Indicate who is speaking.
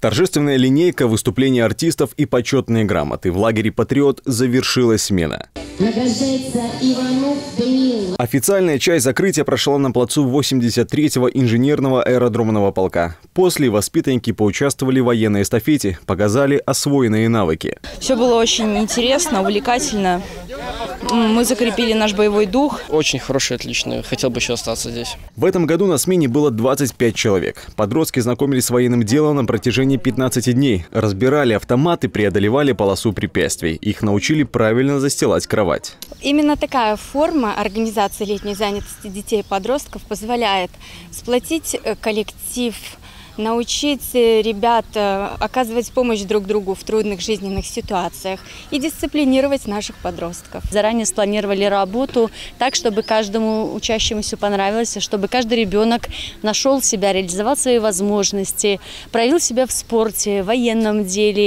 Speaker 1: Торжественная линейка, выступления артистов и почетные грамоты. В лагере «Патриот» завершилась смена. Официальная часть закрытия прошла на плацу 83-го инженерного аэродромного полка. После воспитанники поучаствовали в военной эстафете, показали освоенные навыки.
Speaker 2: Все было очень интересно, увлекательно. Мы закрепили наш боевой дух.
Speaker 3: Очень хороший, отлично. Хотел бы еще остаться здесь.
Speaker 1: В этом году на смене было 25 человек. Подростки знакомились с военным делом на протяжении 15 дней. Разбирали автоматы, преодолевали полосу препятствий. Их научили правильно застилать кровать.
Speaker 4: Именно такая форма организации летней занятости детей и подростков позволяет сплотить э, коллектив, научить э, ребят э, оказывать помощь друг другу в трудных жизненных ситуациях и дисциплинировать наших подростков.
Speaker 5: Заранее спланировали работу так, чтобы каждому учащемуся понравилось, чтобы каждый ребенок нашел себя, реализовал свои возможности, проявил себя в спорте, в военном деле.